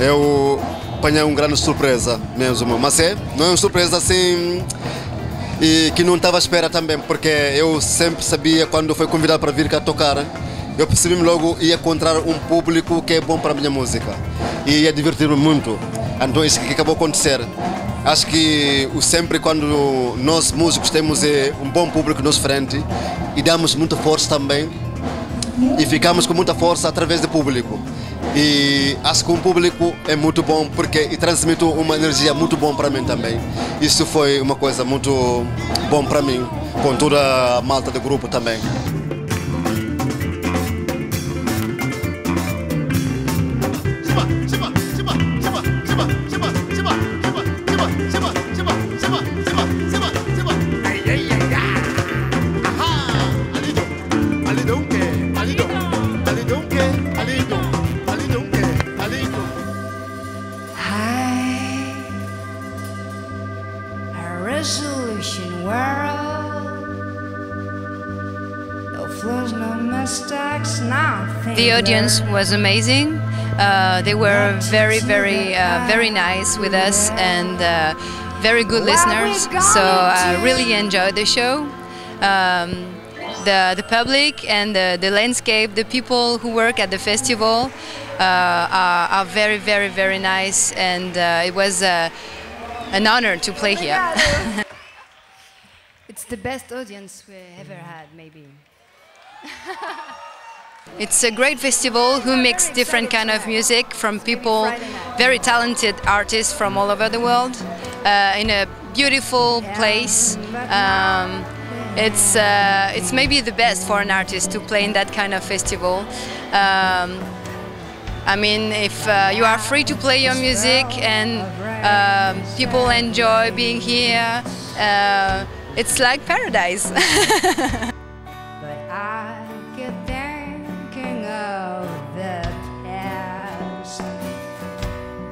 Eu apanhei uma grande surpresa mesmo, mas é, não é uma surpresa assim e que não estava à espera também, porque eu sempre sabia quando foi convidado para vir cá tocar, eu percebi logo ia encontrar um público que é bom para a minha música e ia divertir-me muito. Então isso que acabou a acontecer. Acho que sempre quando nós músicos temos eh, um bom público nos frente e damos muita força também e ficamos com muita força através do público. E acho que o público é muito bom porque e transmite uma energia muito bom para mim também. Isso foi uma coisa muito bom para mim, com toda a malta do grupo também. Resolution world. No flaws, no mistakes, nothing. The audience was amazing. Uh, they were very, very, uh, very nice with us and uh, very good listeners. So I really enjoyed the show. Um, the, the public and the, the landscape, the people who work at the festival uh, are, are, very, very, very nice, and uh, it was uh, an honor to play here. it's the best audience we ever had, maybe. It's a great festival who makes different kind of music from people, very talented artists from all over the world, uh, in a beautiful place. Um, it's uh, it's maybe the best for an artist to play in that kind of festival. Um, I mean, if uh, you are free to play your music and um, people enjoy being here, uh, it's like paradise. but I get thinking of the past.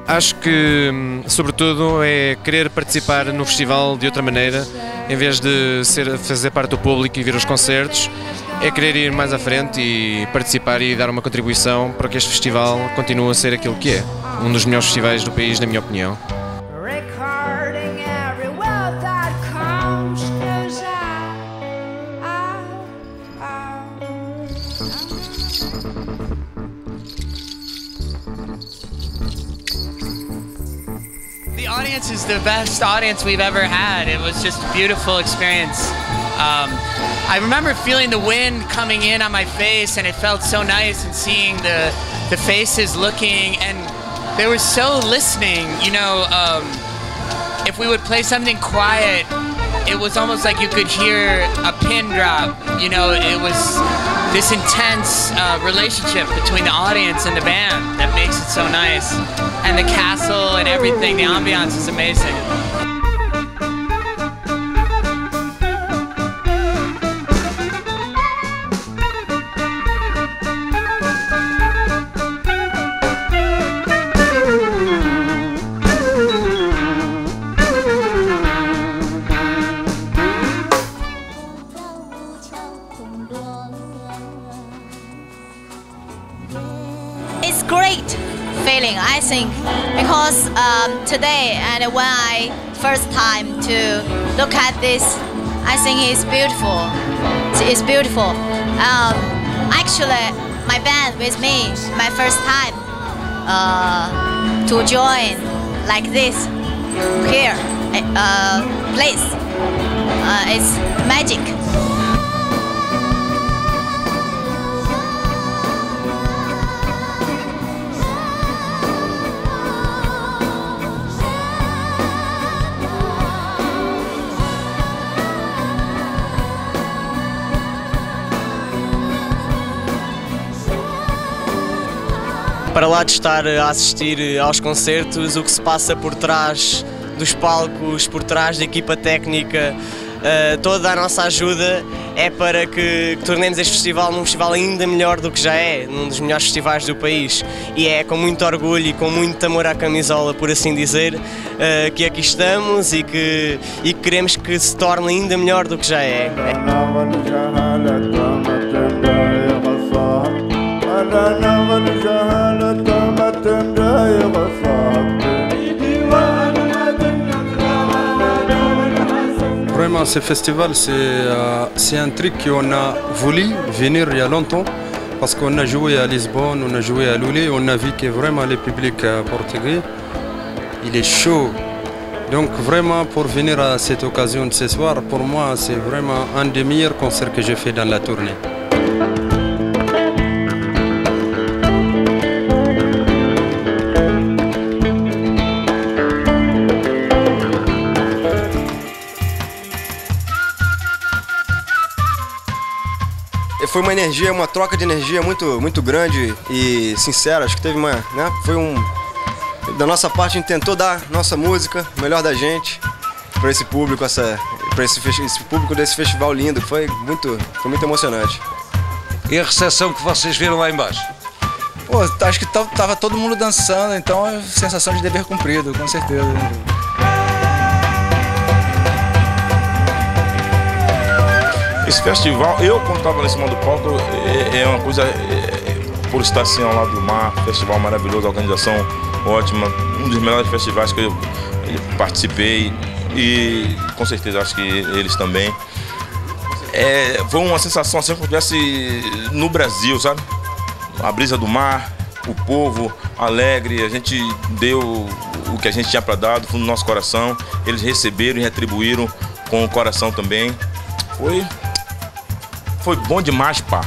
Acho que, hum, sobretudo, é querer participar no festival de outra maneira, em vez de ser, fazer parte do público e vir aos concertos, é querer ir mais à frente e participar e dar uma contribuição para que este festival continue a ser aquilo que é, um dos melhores festivais do país, na minha opinião. The audience is the best audience we've ever had. It was just a beautiful experience. Um, I remember feeling the wind coming in on my face, and it felt so nice, and seeing the the faces looking, and they were so listening. You know, um, if we would play something quiet, it was almost like you could hear a pin drop. You know, it was this intense uh, relationship between the audience and the band that makes it so nice. And the castle and everything, the ambiance is amazing. Because um, today and when I first time to look at this, I think it's beautiful. It's beautiful. Um, actually, my band with me, my first time uh, to join like this here, uh, place. Uh, it's magic. Para lá de estar a assistir aos concertos, o que se passa por trás dos palcos, por trás da equipa técnica, eh, toda a nossa ajuda é para que, tornemos este festival num festival ainda melhor do que já é, num dos melhores festivais do país. E é com muito orgulho e com muito amor à camisola, por assim dizer, uh, que aqui estamos e que, e que queremos que se torne ainda melhor do que já é. Vraiment, ce festival, c'est euh, c'est un truc qu'on a voulu venir il y a longtemps parce qu'on a joué à Lisbonne, on a joué à Lully, on a vu que vraiment le public euh, portugais, il est chaud. Donc vraiment, pour venir à cette occasion de ce soir, pour moi, c'est vraiment un des meilleurs concerts que j'ai fait dans la tournée. Foi uma energia, uma troca de energia muito, muito grande e sincera. Acho que teve uma, né? Foi um da nossa parte a gente tentou dar nossa música, o melhor da gente para esse público, essa para esse, esse público desse festival lindo. Foi muito, foi muito emocionante. E a recepção que vocês viram lá embaixo? Pô, acho que tava todo mundo dançando, então é sensação de dever cumprido, com certeza. Esse festival, eu quando estava nesse do palco, é, é uma coisa, é, por estar assim ao lado do mar, festival maravilhoso, organização ótima, um dos melhores festivais que eu participei e com certeza acho que eles também. É, foi uma sensação assim como se estivesse no Brasil, sabe? A brisa do mar, o povo alegre, a gente deu o que a gente tinha para dar do fundo do nosso coração, eles receberam e retribuíram com o coração também. Foi foi bom demais, pá.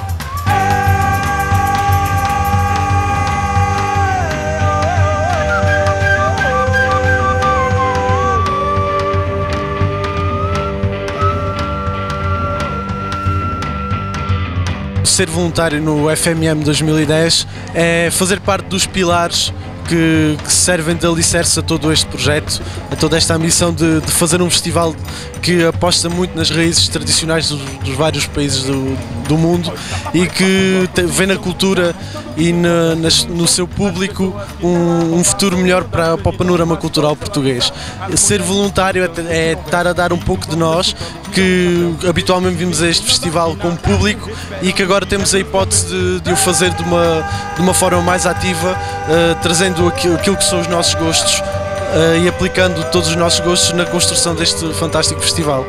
Ser voluntário no FMM 2010 é fazer parte dos pilares que, que servem de alicerce a todo este projeto, a toda esta ambição de, de fazer um festival que aposta muito nas raízes tradicionais dos, dos vários países do, do, mundo e que vê na cultura e na, nas, no seu público um, um futuro melhor para, para, o panorama cultural português. Ser voluntário é, é estar a dar um pouco de nós, que habitualmente vimos este festival como público e que agora temos a hipótese de, de o fazer de uma, de uma forma mais ativa, uh, trazendo aquilo, aquilo que são os nossos gostos uh, e aplicando todos os nossos gostos na construção deste fantástico festival.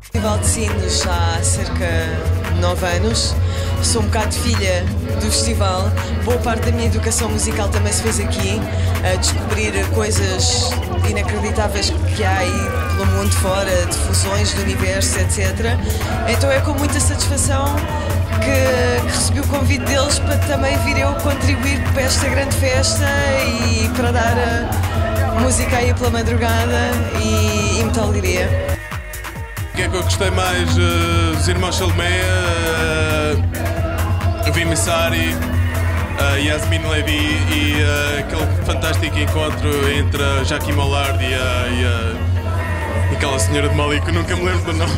Festival de Sines há cerca de 9 anos. Sou um bocado filha do festival. Boa parte da minha educação musical também se fez aqui, a descobrir coisas inacreditáveis que há aí pelo mundo fora, de fusões do universo, etc. Então é com muita satisfação que, que recebi o convite deles para também vir eu contribuir para esta grande festa e para dar música aí pela madrugada e, e muita alegria. O que é que eu gostei mais? Uh, os irmãos Salomé, uh, Missari, uh, Yasmin Levy e uh, aquele fantástico encontro entre a Jackie Mollard e, a, e, a, aquela senhora de Mali que nunca me lembro do nome.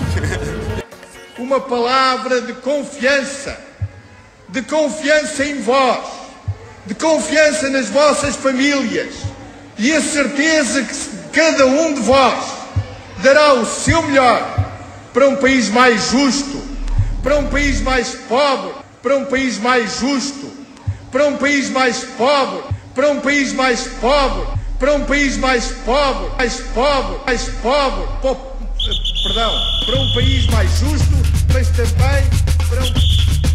Uma palavra de confiança, de confiança em vós, de confiança nas vossas famílias e a certeza que cada um de vós dará o seu melhor para um país mais justo, para um país mais pobre, para um país mais justo, para um país mais pobre, para um país mais pobre, para um país mais pobre, mais pobre, mais pobre, po perdão, para um país mais justo, mas também para um